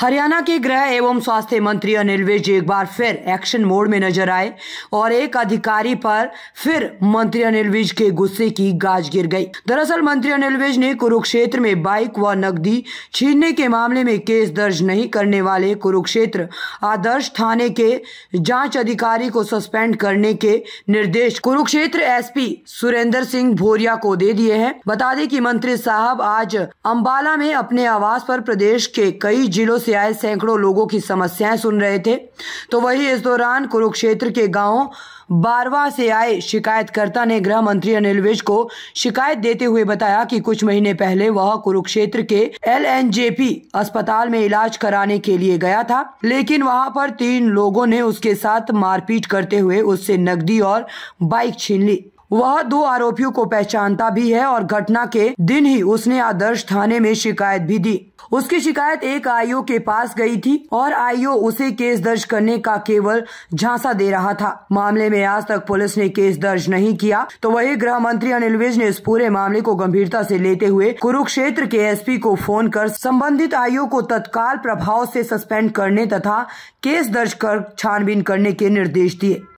हरियाणा के गृह एवं स्वास्थ्य मंत्री अनिल विज एक बार फिर एक्शन मोड में नज़र आए और एक अधिकारी पर फिर मंत्री अनिल विज के गुस्से की गाज गिर गई। दरअसल, मंत्री अनिल विज ने कुरुक्षेत्र में बाइक व नकदी छीनने के मामले में केस दर्ज नहीं करने वाले कुरुक्षेत्र आदर्श थाने के जाँच अधिकारी को सस्पेंड करने के निर्देश कुरुक्षेत्र एसपी सुरेंद्र सिंह भोरिया को दे दिए हैं। बता दें कि मंत्री साहब आज अम्बाला में अपने आवास पर प्रदेश के कई जिलों से आए सैकड़ों लोगों की समस्याएँ सुन रहे थे। तो वही इस दौरान कुरुक्षेत्र के गाँव बारवा से आए शिकायतकर्ता ने गृह मंत्री अनिल विज को शिकायत देते हुए बताया कि कुछ महीने पहले वह कुरुक्षेत्र के एलएनजेपी अस्पताल में इलाज कराने के लिए गया था, लेकिन वहाँ पर तीन लोगों ने उसके साथ मारपीट करते हुए उससे नकदी और बाइक छीन ली। वह दो आरोपियों को पहचानता भी है और घटना के दिन ही उसने आदर्श थाने में शिकायत भी दी। उसकी शिकायत एक आईओ के पास गई थी और आईओ उसे केस दर्ज करने का केवल झांसा दे रहा था। मामले में आज तक पुलिस ने केस दर्ज नहीं किया तो वही गृह मंत्री अनिल विज ने इस पूरे मामले को गंभीरता से लेते हुए कुरुक्षेत्र के एसपी को फ़ोन कर संबंधित आईओ को तत्काल प्रभाव से सस्पेंड करने तथा केस दर्ज कर छानबीन करने के निर्देश दिए।